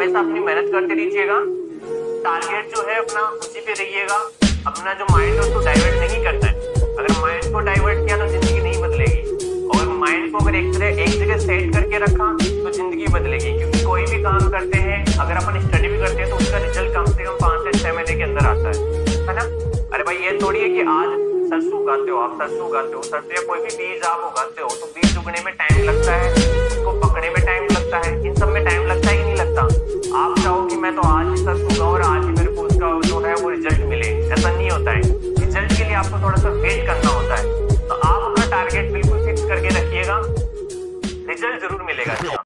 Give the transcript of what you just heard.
हमेशा अपनी मेहनत करते रहिएगा। टारगेट जो है अपना उसी पे रहिएगा। अपना जो माइंड है उसको डाइवर्ट नहीं करना है। अगर माइंड को डाइवर्ट किया तो ज़िंदगी नहीं बदलेगी। और माइंड को अगर एक तरह एक जगह सेट करके रखा तो ज़िंदगी बदलेगी। क्योंकि कोई भी काम करते हैं, अगर अपन स्टडी भी करते हैं तो उसका रिज़ल्ट कम से कम पाँच से छह महीने के अंदर आता है। है ना? अरे भाई, ये थोड़ी है कि आज सरसों उगाते हो, आप सरसों उगाते हो। सरसों या कोई भी बीज आप उगाते हो तो बीज उगने में टाइम लगता है। तो आज ही सर होगा और आज ही मेरे को उसका जो है वो रिज़ल्ट मिले। ऐसा नहीं होता है। रिज़ल्ट के लिए आपको थोड़ा सा वेट करना होता है। तो आप अपना टारगेट बिल्कुल फिक्स करके रखिएगा। रिज़ल्ट ज़रूर मिलेगा।